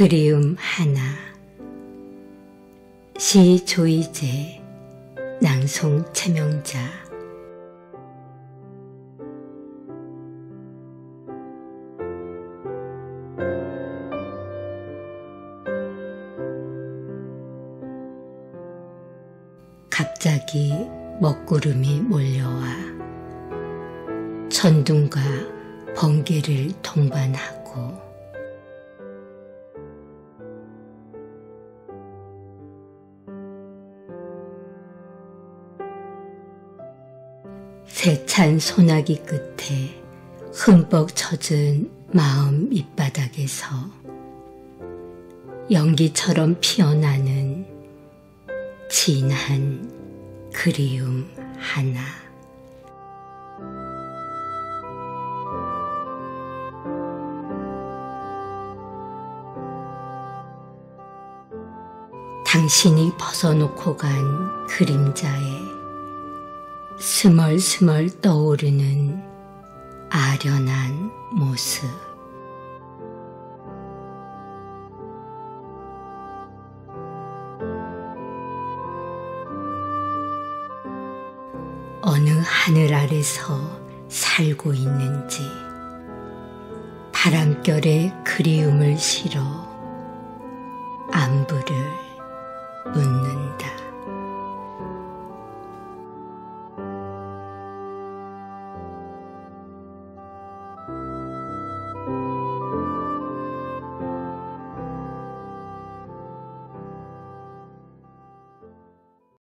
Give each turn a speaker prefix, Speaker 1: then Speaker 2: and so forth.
Speaker 1: 그리움 하나. 시 조이제 낭송 채명자. 갑자기 먹구름이 몰려와 천둥과 번개를 동반하고 세찬 소나기 끝에 흠뻑 젖은 마음 밑바닥에서 연기처럼 피어나는 진한 그리움 하나. 당신이 벗어놓고 간 그림자에 스멀스멀 떠오르는 아련한 모습. 어느 하늘 아래서 살고 있는지 바람결에 그리움을 실어 안부를 묻는